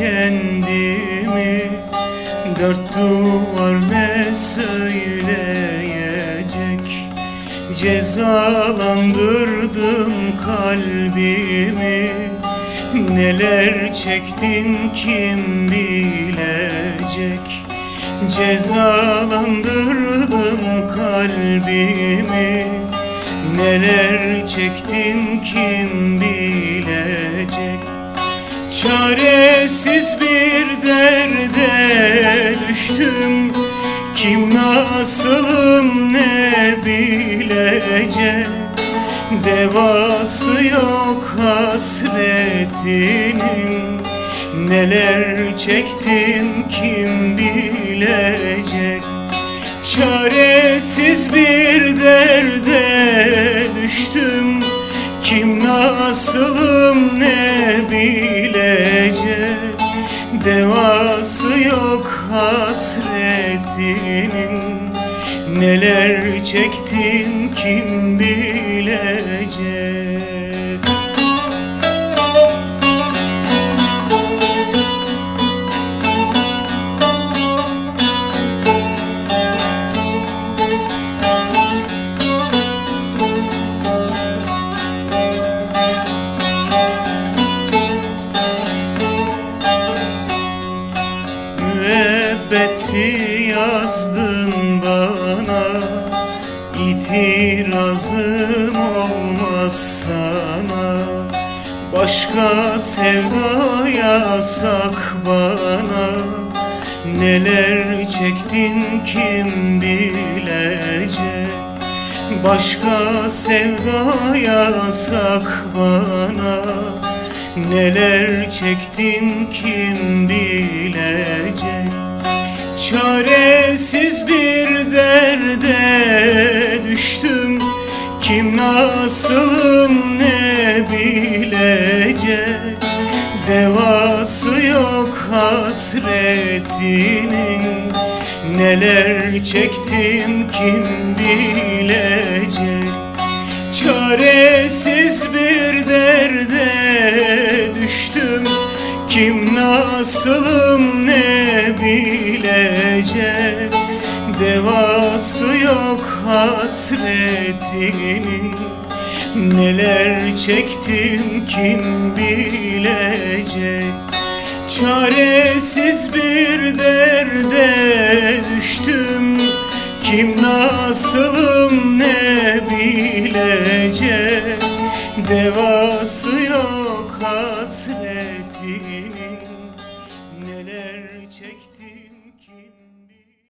kendimi. Dört duvar ne söyleyecek Cezalandırdım kalbimi. Neler çektin kim bilecek? Cezalandırdım kalbimi. Neler çektim kim Çaresiz bir derde düştüm. Kim nasılım ne bilecek? Devası yok hasretinin. Neler çektim kim bilecek? Çaresiz bir derde düştüm. Kim nasılım ne bilecek Devası yok hasretinin. Neler çektim kim bilecek Müebbeti yazdın bana İtirazım olmaz sana. Başka sevda yasak bana Neler çektin kim bilecek? Başka sevda yasak bana Neler çektin kim bilecek Çaresiz bir derde düştüm. Kim nasılım ne bilecek? Devası yok hasretinin. Neler çektim kim bilecek? Çaresiz bir derde düştüm Kim nasılım ne bilecek? Devası yok hasretinin. Neler çektim kim bilecek? Çaresiz bir derde düştüm. Kim nasılım ne bilecek? Devası yok hasret hasretinin neler çekti